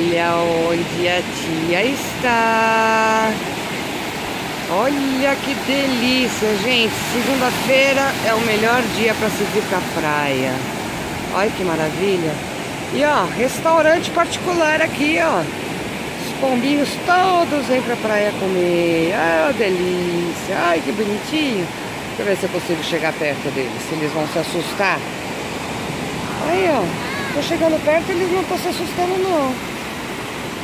Olha onde a tia está. Olha que delícia, gente. Segunda-feira é o melhor dia para se vir pra praia. Olha que maravilha. E ó, restaurante particular aqui, ó. Os pombinhos todos vêm pra praia comer. Ah, delícia. Ai, que bonitinho. Deixa eu ver se eu consigo chegar perto deles, se eles vão se assustar. Aí, ó. Tô chegando perto eles não estão se assustando não.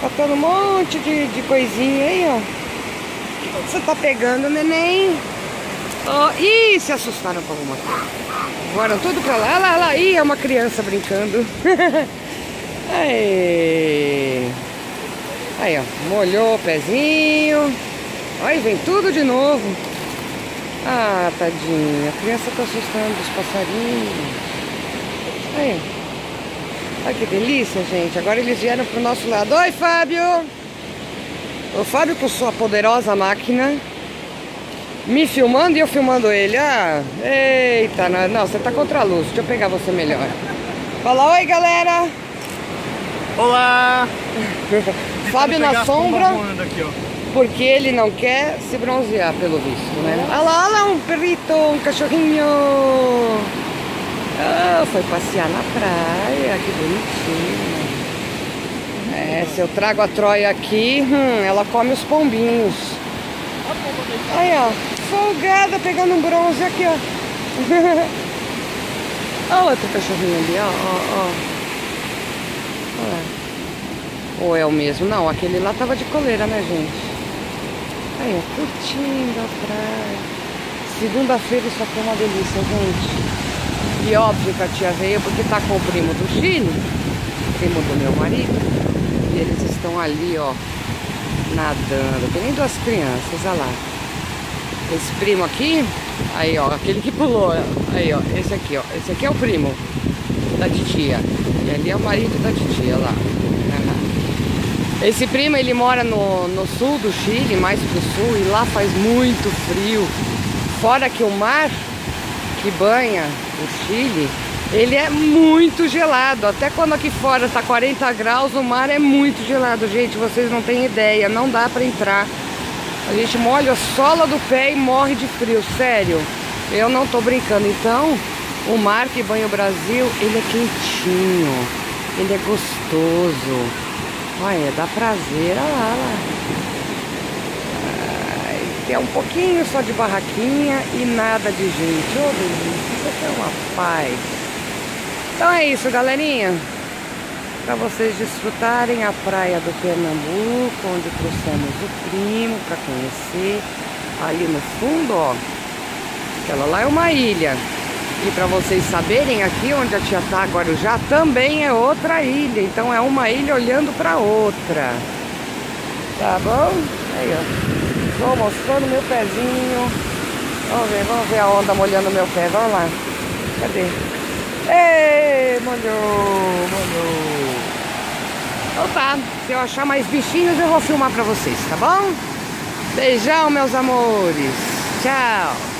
Botando um monte de, de coisinha aí, ó. Você tá pegando, neném? Oh, ih, se assustaram com alguma coisa. Voaram tudo pra lá. Olha lá, olha lá. Ih, é uma criança brincando. aí. Aí, ó. Molhou o pezinho. Aí vem tudo de novo. Ah, tadinha. A criança tá assustando os passarinhos. Aí, ó. Olha que delícia, gente. Agora eles vieram pro nosso lado. Oi, Fábio! O Fábio com sua poderosa máquina. Me filmando e eu filmando ele. Ah, eita, não, você tá contra a luz. Deixa eu pegar você melhor. Fala oi, galera! Olá! Fábio na sombra. Porque ele não quer se bronzear, pelo visto, né? Olha lá, olha lá, um perrito, um cachorrinho. Ah, foi passear na praia, que bonitinho. É, se eu trago a Troia aqui, hum, ela come os pombinhos. Aí, ó, folgada pegando um bronze aqui, ó. Olha outro cachorrinho ali, ó, ó, ó. Ou é o mesmo? Não, aquele lá tava de coleira, né, gente? Aí, ó, curtindo a praia. Segunda-feira isso aqui é uma delícia, gente. E óbvio que a tia veio porque tá com o primo do Chile, primo do meu marido, e eles estão ali, ó, nadando, que nem duas crianças, olha lá. Esse primo aqui, aí ó, aquele que pulou, aí ó, esse aqui ó, esse aqui é o primo da titia, e ali é o marido da titia, lá. Esse primo, ele mora no, no sul do Chile, mais pro sul, e lá faz muito frio. Fora que o mar que banha o Chile, ele é muito gelado. Até quando aqui fora tá 40 graus, o mar é muito gelado, gente. Vocês não têm ideia, não dá para entrar. A gente molha a sola do pé e morre de frio, sério. Eu não tô brincando. Então, o mar que banha o Brasil, ele é quentinho, ele é gostoso. Olha, dá prazer, olha lá, olha lá que é um pouquinho só de barraquinha e nada de gente. Ô, oh, delícia, isso é uma paz. Então é isso, galerinha. Para vocês desfrutarem a praia do Pernambuco, onde trouxemos o primo para conhecer. Ali no fundo, ó. Aquela lá é uma ilha. E para vocês saberem, aqui onde a tia tá, Guarujá, também é outra ilha. Então é uma ilha olhando para outra. Tá bom? Aí, ó. Vou mostrando meu pezinho. Vamos ver, vamos ver a onda molhando meu pé. Vamos lá. Cadê? Ei, molhou, molhou. Tá, se eu achar mais bichinhos eu vou filmar pra vocês, tá bom? Beijão, meus amores. Tchau.